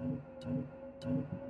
tight, tight, tight.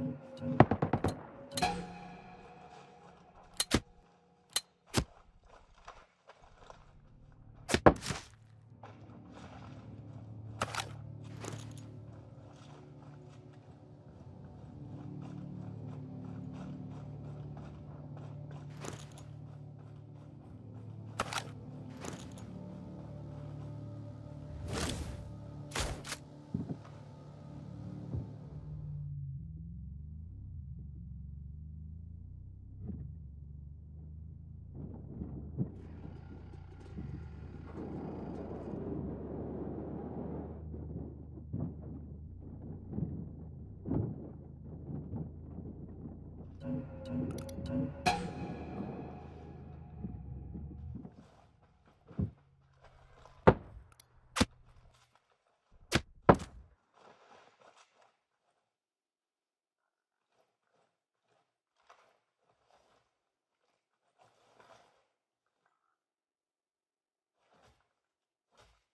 Thank you.